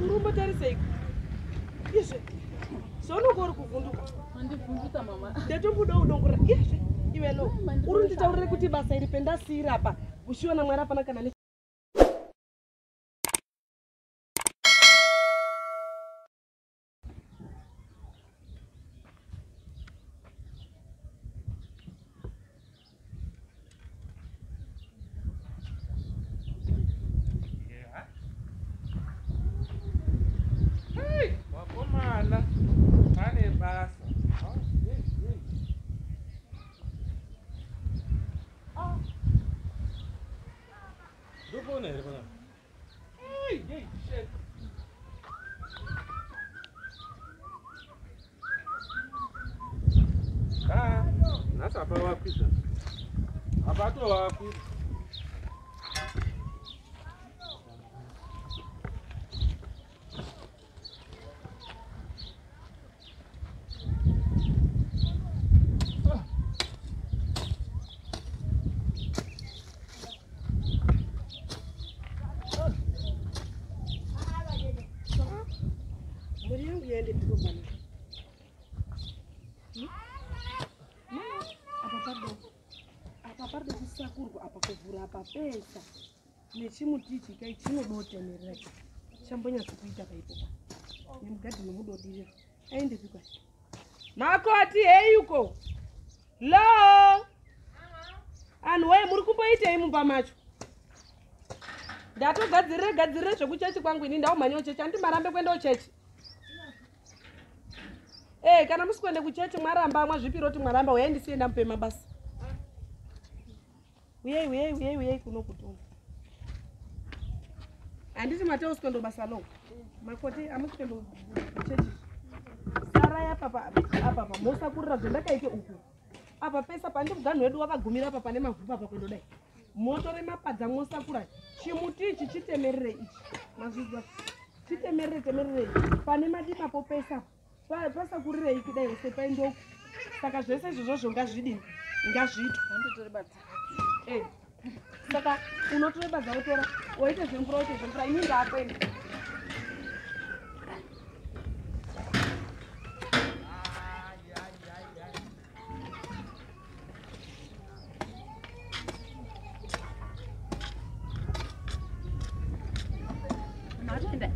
urumbotarisei izve zvaunonge uri kuvhunduka andivhunduka mama ndatomboda udongorera izve iveno uri nditaurire kuti basa iri pendasiyira apa uchiona mwari apana kana maneira, mano. Ai, ai, shit. Ah, não, não sabe o que é. Abatou o que kuvhura apa pesa nechimuti chikai chinodotemerera chambonyatso kuita paipopa nemugadhini mudodirira aende pikwa makoti heyuko lo anhu wee muri kumboitei mumba macho ndatogadzirire gadzirire zvekuchechi kwangu ini ndaumhanyewo chechi handi marambe kuendawo chechi Eh, kana musikuende kuchechi mwaramba mwazvipiroti mwaramba uyai ndisienda mupe mabasa uyei uyei uyei uyei kuno kutonga handiti mateus kuendo basa lo? Makoti kuchechi sarai apapa apapa mosakurira zvandakaite uku. Apa pesa pandi muganhu wedu wakagumira apa pane mavhu papa kwendodai motore mapadza mosakura chimuti ichi chitemerere ichi. Mazvizwa chitemerere temerere pane madimapo pesa Pa- pasakurirei kudai use paindoku saka zvese izvozvozvo ngazvidini ngazviitwa saka unotore badza wotora woite zvemvura woite zvemvura ini ndaakwenda matoenda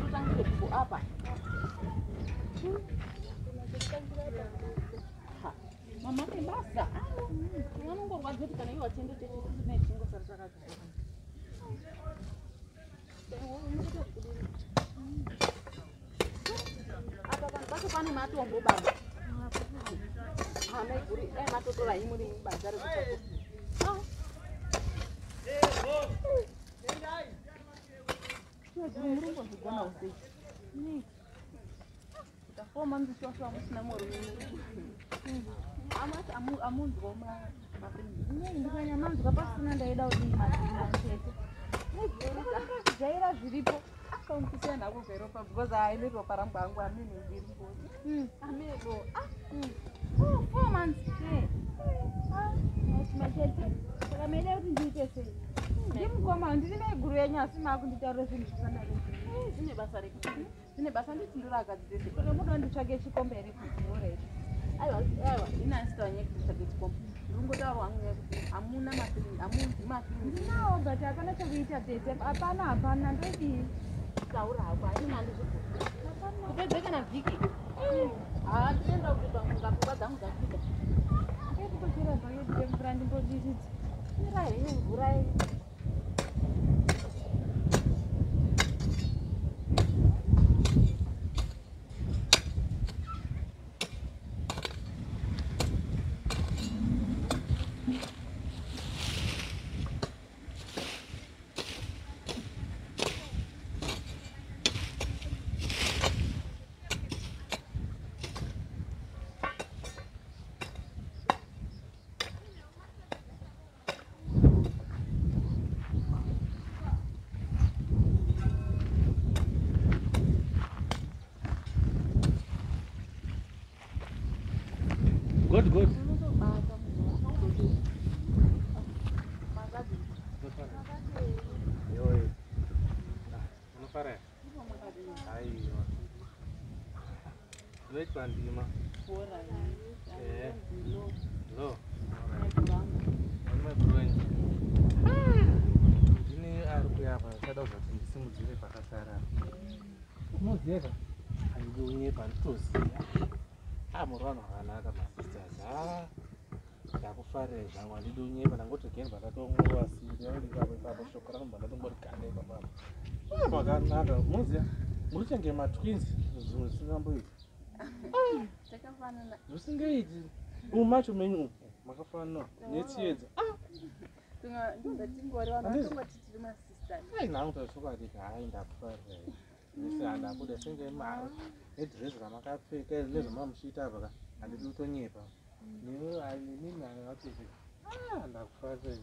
tutangire kupo apa Ha, mama ane basa vanongorwadza kuti kana watende techisisina chingosari chakazaa apa vanhu pacho pane matombo baba hamaiguri dai matotora imuri mubadza rekuchako murumbozvigona usei utafoma ndishosva musina murume amati amunzwa mapinzi ndikanyamanzwa pasina ndaida kudii mazinachete jaira zviripo. Akaunkusiyana ako kweropa because haine ropa rangu hangu amene mboni amedo four months. Machete saka meida kuti ndiite sei? Ndimukoma. Ndiri naiguru yenyu asi maakunditaurira zvinhu zvisanare zvine basa rekuti? Zvine basa. Nditi ndorakadzidese saka muda nditsvake chikomberi kudziurei aiwa aiwa inasitawanye kutsvake chikombo ndikungotaura hangu nekuti hamuna mafiringi hamunzi mafiringi ndinawo but hapana chokuita tete. Hapana hapana ndodii taura hako haina handizvibvui kupedze kana vhiki. Handinoenda kuti ngapfungwa dzangu dzafika ekutochera zvake tite mvura ndimbodisiti ira henye mvura Zvoitwa ndima. Eh. Lo. Ndini ari kuyapa achada kuzoti ndisimudzire pakasara. Unoziva ka? Handidi unyepa nditoziva. Ah, muri vanhu vakanaka masisters. Ah. ndakufarira zvangu handidi unyepa ndangotogeni pakatongorova siri airi ipapo ipapo shoko rakanobva ndatongori kanda ipapapo ah makanaka muziva muri chenge matwins zvimwe zvisingamboiti takafanana zvisingaiti. Umu macho menyu umu makafanana. Masisters ai nhangu tazvokwatiti hai ndakufarira nese handakuda senge mari. Nedhirezi ramakapfeka nezvamamuchiita apa ka handidi kutonyepa. Hangatiti ah ndakufarira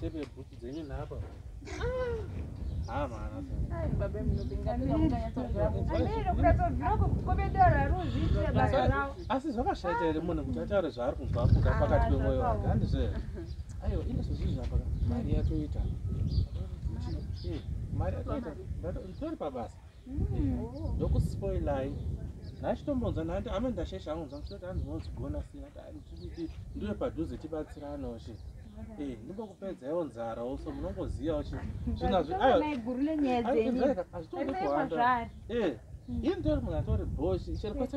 chepe bhutsu dzenyu nhapa asi zvakashaita here munhu kuti ataure zvaari kunzwa afuka pakati pemwoyo wake handizve aiwa ine mari yatoita Eh, mari yatoita Ndato- nditori pabasa ndokuspoilai nhachitombonzwa nhati ame ndashesha hangu nzwa kuti handinodzigona sina ndiwe padhuze tibatsiranawo she Ndimbokupedzaiwo nzarawo so munongozivawo chi zvinazvi Tatoona iguru nenyaya dzenyu hazvitodi Endai kuhanda ini ndori munhu atori boshi chero kwese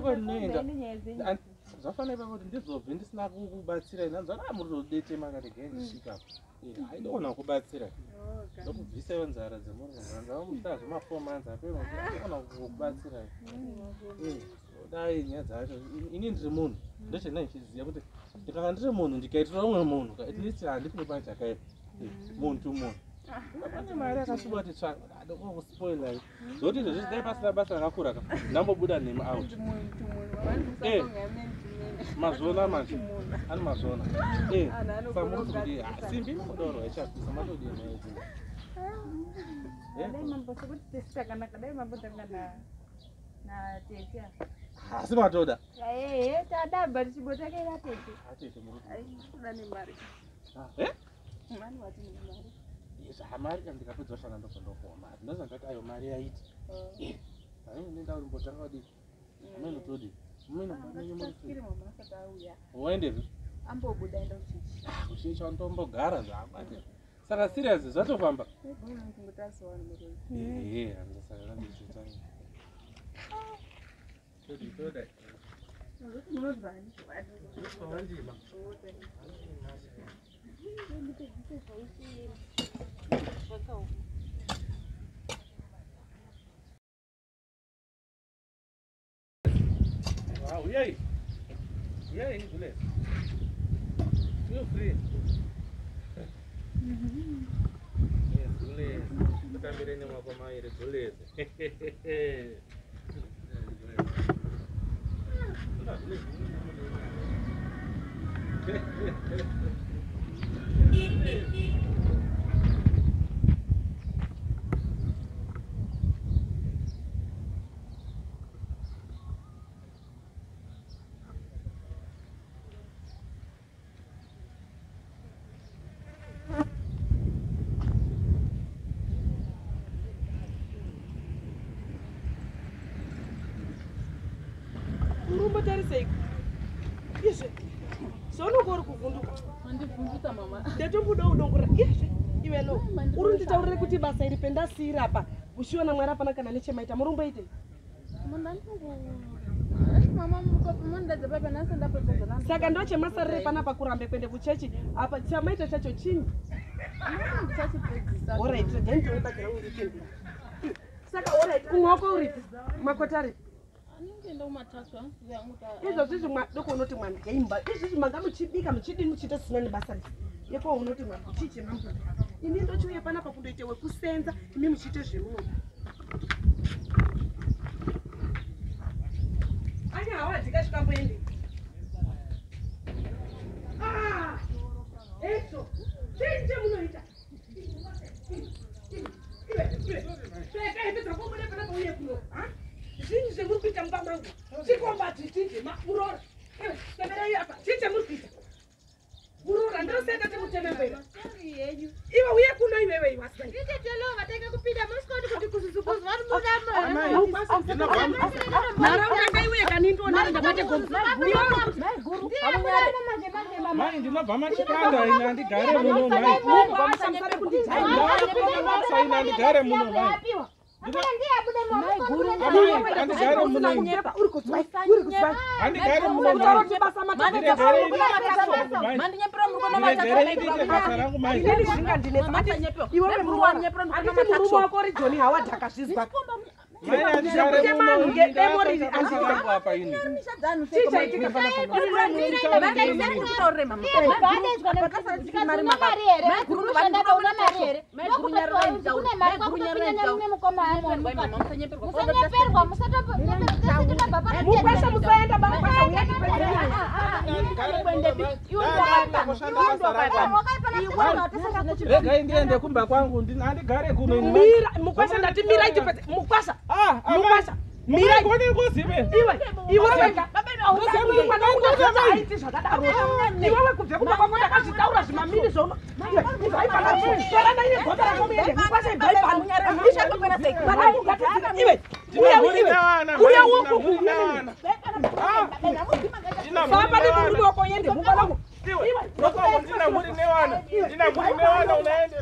And- zvafanira kuti ndizobve ndisina kukubatsirai nanzvana muri todetema kati gei ndisvikapo haidogona kukubatsirai ndokubvisaiwo nzara dzemurunzanzava muchita zvemafomanzi apeno ndogona kukubatsirai dai nyaya dzacho ini ndiri munhu. Ndochandina ndichiziva kuti ndikanga ndiri munhu ndikaitira umwe munhu at least handifuni pane chakaipa munhu to munhu. Pane mari akasviba kuti tsva adokokuspoilai zvokuti izvo zvichidai pasina basa rakakura ka ndambobuda nemi out. Eh. mazvona manje. Ani mazvona Eh, anogona samuri kuti simbi inodoro yachapisa matodii maedzi dai mambo sekuti tesi takanaka dai mambo tanga na natete asi matoda tadabva Eh? nemari zvamari kana ndikapedza kushanda ndobva ndopuwa mari ndozvandati ayo mari yaiti ainonenda uri mbotanga kudi amene todi mumene mamenyu tasikiri mama asati auya. Waendepi? Ambobuda enda kuchichi. Kuchicha ndombogara zvakwati saka serious zvatofamba Uau, e aí? E aí, Nicolé? Meu frio. Nicolé, câmera não é uma maneira, Nicolé. Thank you. Urumbotarisei izve zvaunonge uri kuvhunduka? Mandibvundusa mama. Ndatomboda udongora. Izve iwe lo uri nditaurire kuti basa iri pendasiyira apa? Uchiona mwari apana kana nechemaita nhasi ndapedzazana saka ndo chemasarire panapa kurambe kuende kuchechi. Apa chamaita chacho chini? Orit then tinobagira urichemberi saka orit kumwako uripi makota ripi kumatatu izvozvizvi doko unoti mwandigaimba izvizvi manga muchibika muchidini muchiita zvisina nebasa risi yeko unoti mwachichemambo ini ndochiuya panapa kundoite wekusenza imi muchiite zvemunoda ani hawa dzikasvikamboende eto chii chemunoita zvakaipedzakobuda panapa uye kuno zvinyi zvemuri kuita mumba mangu chikombati chinje mafurora temerai apa chii chemuri kuita. Urora ndoseka temutemembera iwe uye kuno iwewe iwasai nharaunda ngaiuye kani ini ndionani ndabate gombe mai ndinobva machikanda ine handigare muno mai. Kundijaira ndaaasa ine handigare muno mai handigare muno ine handigare muno mai ndiregere mai mandinyepera ndiregere idite basa rangu mai inini zvinga ndinesa iwewe murume wako rijoni hawadhaka zvizwa mai handigare Kuti muno manhu ini ngedemo riri ndaakatsa basa handina. Regai ndiende kumba kwangu handigare mira mukwesha ndati mirai tipedze mukwasha Ah, amai. mukwasha mirai Mungagoni kuzive iwe iwe wega aiti zvakadaro. Iwewe kubve kumba kwako ndakazvitaura zvimamiri zvono torana ine gota rako muende mukwasha ibvai pano iwe ndina muri nevana ndina muri nevana unaende